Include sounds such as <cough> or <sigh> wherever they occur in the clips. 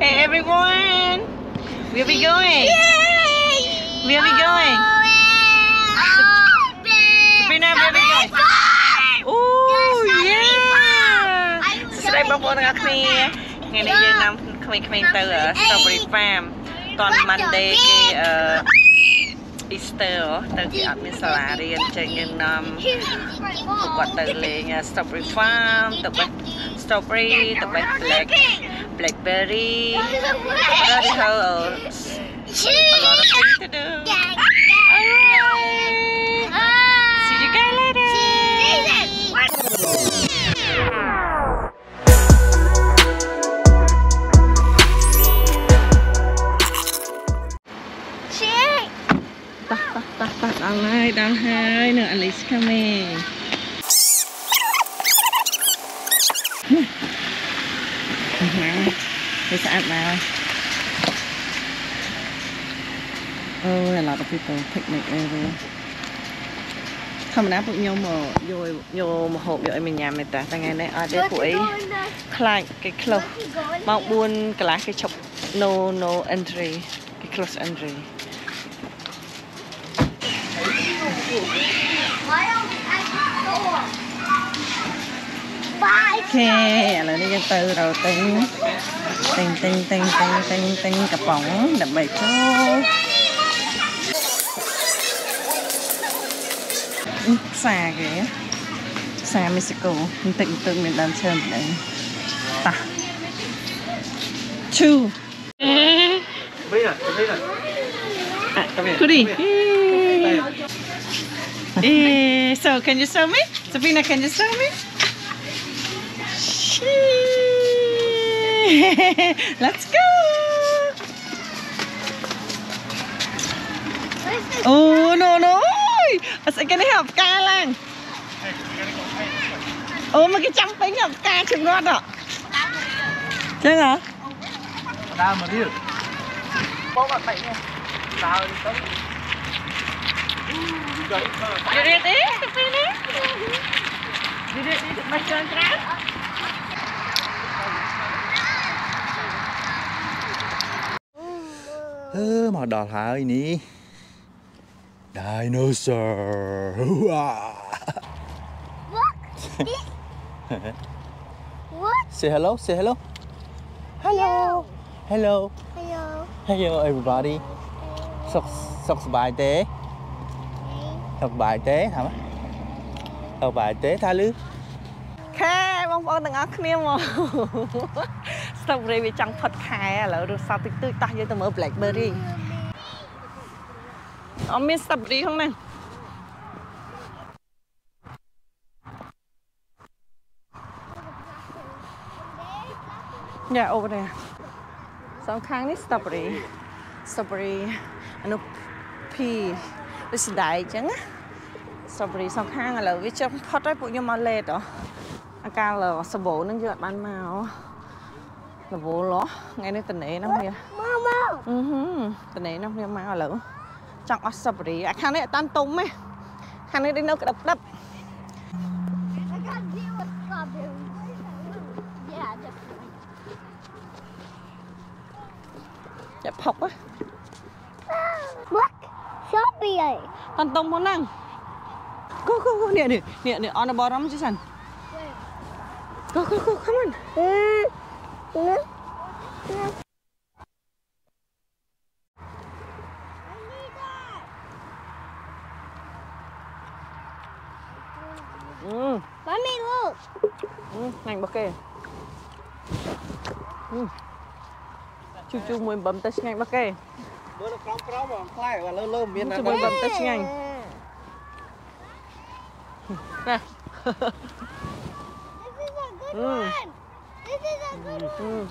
Hey everyone! Where we going? Where we going? Sabrina, where we going? Oh yeah! សួស្តីបងប្អូនទាំងអស់គ្នាថ្ងៃនេះយើងនាំក្មេងៗទៅ Strawberry Farm តន Monday គេអឺ Easter ទៅគេអត់មានសាលារៀនអញ្ចឹងយើងនាំពួកគាត់ទៅលេង Strawberry Farm ទៅបេះ strawberry, the black, black blackberry, bloody house. A lot of things to do. Alright. Down here. វាស្អាតណាស់អូ a lot of people picnic area ធម្មតាពួកខ្ញុំមកយកយកមកហូបយកឲ្យមកញ៉ាំទេតាតែថ្ងៃនេះអត់ទេពួកអីខ្លាចគេខ្លុះម៉ោង4កន្លះគេឈប់ no no entry គេ close entry Bye. អូខេឥឡូវនេះយើងទៅរកទិញ ទិញទិញទិញទិញទិញទិញកំប៉ុងដើម្បីចូលផ្សារគេផ្សារមីស៊ីកូបន្តិចបន្តួចមានដើមឈើម្ដងតោះឈូ Sabrina, Sabrina. Come here. Goody. Come here. Eh, so can you show me? Sabrina, can you show me? Let's go. Oh no no. Ở sẽ cái này học ca lang. Ô mà cái trăm bánh học ca chừng ngon ạ. Chứ hả? Đa mà đi. Bố bạn bánh không? Đa đi tấm. Đi đi đi, đi đi. Đi đi đi, mày chơi cái make your trap? Ừ, mà đỏ lại nè. Dinosaur. Wow. What? Say hello, say hello. Hello. Hello. Hello. Hello everybody. សុខសុខសប្បាយទេសុខសប្បាយទេថាម៉េចសុខសប្បាយទេថាលឺខែបងប្អូនទាំងអស់គ្នាមក Strawberry វាចង់ផុតខែឥឡូវរសតិចតួចតោះយើងទៅមើល Blackberry អត់មាន Strawberry ក្នុងហ្នឹងយ៉ា over there សងខាងនេះ Strawberry Strawberry អានោះ P ដូចស្ដាយអញ្ចឹងណា Strawberry សងខាងឥឡូវវាចង់ផុតហើយពួកខ្ញុំមកលេតហ៎អាកាលសបោនឹងយើងអត់បានមក រវល់ហ៎ថ្ងៃនេះតនេហ្នឹងវា Mama. អឺហឺតនេហ្នឹងវាមកឥឡូវចង់អស់ Strawberry អាខាងនេះអត់តាន់ទុំទេខាងនេះដូចនៅក្តឹបក្តឹប I got zero strawberries. Yeah, just ចាក់ផុកហ៎ look. Strawberry. តាន់ទុំផងហ្នឹងគូគូគូនេះនេះនេះនេះ on the bottom ជីសិនគូគូគូ come on Mm. Mommy, look. Mm, ngành bắc kê. Mm. Chú chú muốn bấm tay ngành bắc kê. Bữa nó crom crom mà và lơ lơ miên là. Chú muốn bấm tay ngành. Nè. Ừ. This is a good អឺ one.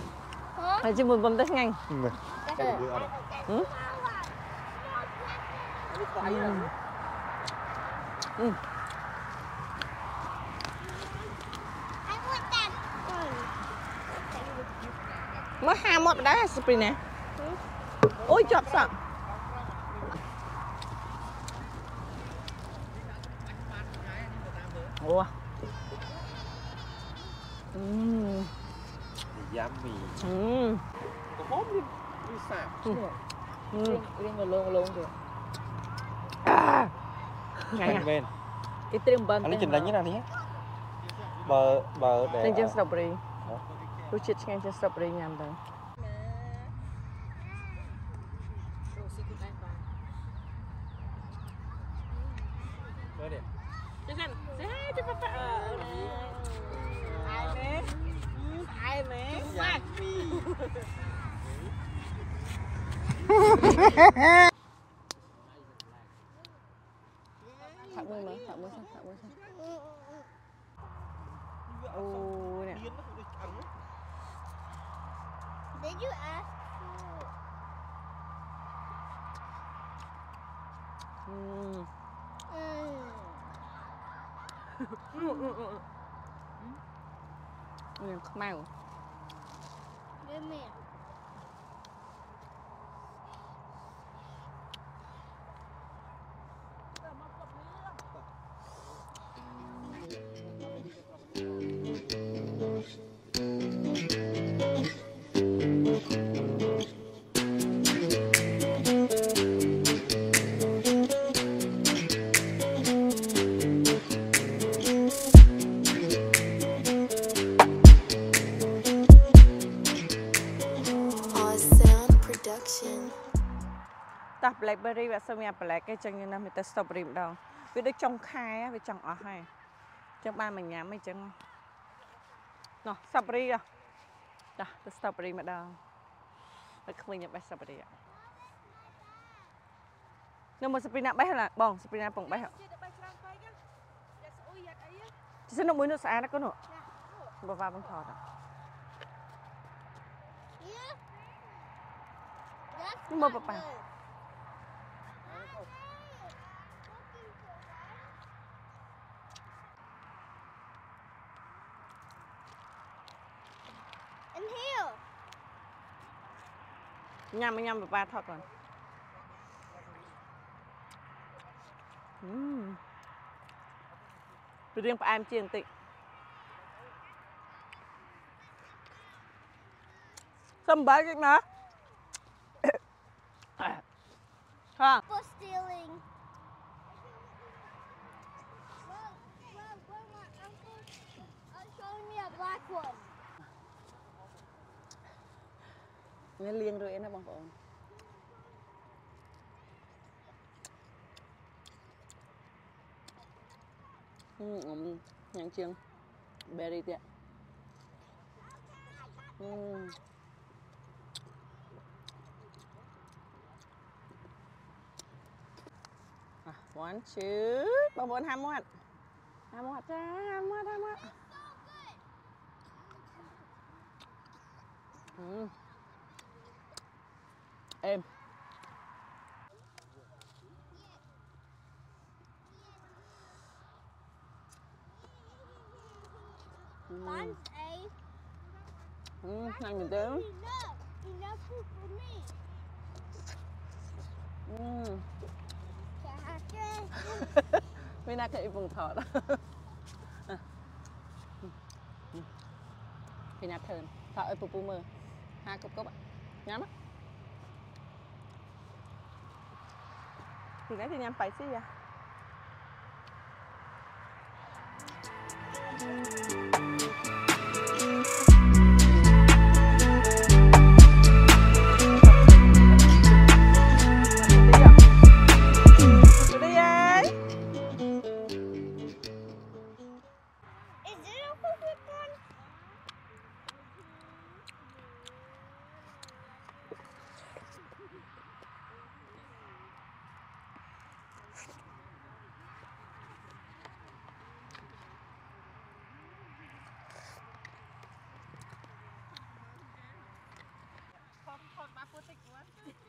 Huh? ហើយជាមួយបំទៅឆ្ងាញ់មើល I want that one. មកហាមាត់បណ្ដែរស្ព្រីណាអូយជាប់សក់អូអឺ Yummy អឺសាបរៀងរលងរលងទៅថ្ងៃមែនមែនគេត្រៀមបានអានេះចំណេញណានេះបើបើដែលតែជាងស្ទ្រូប៊េរីហ៎រសជាតិឆ្ងាញ់ជាងស្ទ្រូប៊េរីញ៉ាំទៅ thạo bơi mà thạo bơi sao thạo bơi sao ô nè Did you ask for? Mm. Mm. Mm. Mm. Mm. Mm. Mm. Mm. 真美 blackberry វាអត់សូវមាន black ទេចឹងយើងណាស់មានតែ strawberry ម្ដងវាដូចចុងខែហ៎វាចង់អស់ហើយចឹងបានមកញ៉ាំអីចឹងណោះ strawberry ហ៎តោះទៅ strawberry ម្ដងតែឃើញញ៉ាំបេះ strawberry ហ៎នៅមក Sabrina បេះឡាបង Sabrina ពងបេះហ៎ជិះនៅមួយនោះស្អាតណាកូននោះបបាបងថតហ៎ Yeah. That's Nhưng nhâm nhâm và ba thật rồi. Uhm. riêng của em chiên tịnh xâm bá cái mà <coughs> ha black one. វាលៀងរួចឯណាបងប្អូនអឺអមញ៉ាំជាង berry ទៀតអឺอ่ะ one two បងប្អូនហាមាត់ហាមាត់ចាហាមាត់ហាមាត់អឺអេម Mine's A. អឺញ៉ាំមែនទេ Enough. Enough food for me. អឺ Jacket. មានណាគេអ៊ីពងថតពីណាធើនថតឲ្យពពុះមើល tapi nanti nyampai sih ya. Thank you.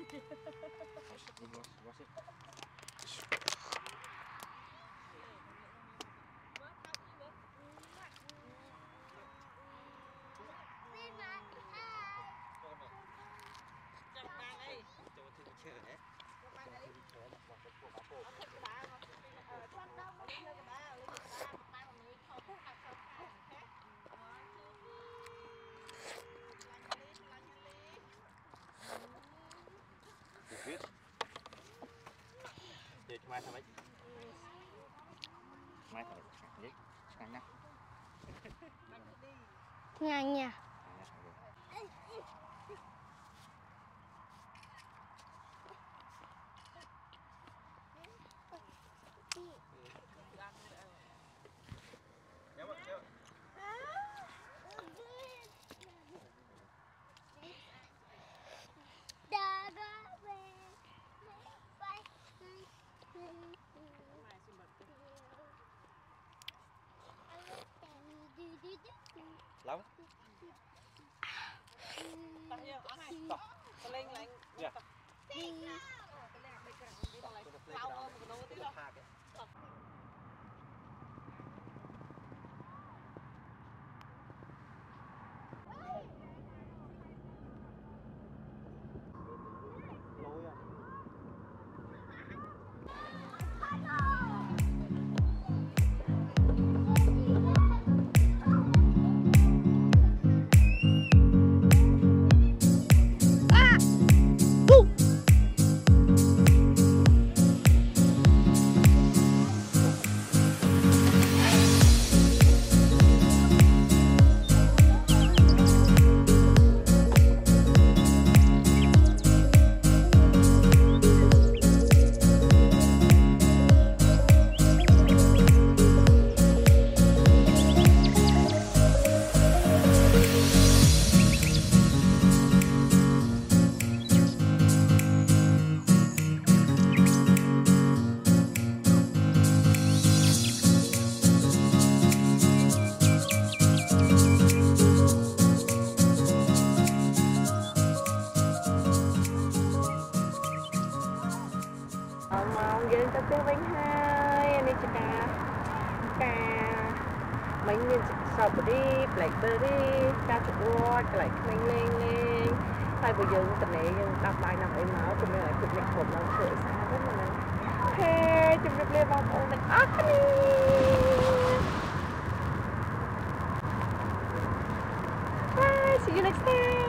すいません。Nghe. Linh là anh. Dạ. Yeah. Strawberry blackberry ការជួរកន្លែងក្មេងលេងលេងហើយបើយើងតនេយើងដាប់បាយណាំអីមកគឺមានឲ្យគិតនេះគ្រប់ឡើងធ្វើឲ្យស្អាតហ្នឹងណាអូខេជម្រាបលាបងប្អូនទាំងអស់គ្នា Bye see you next time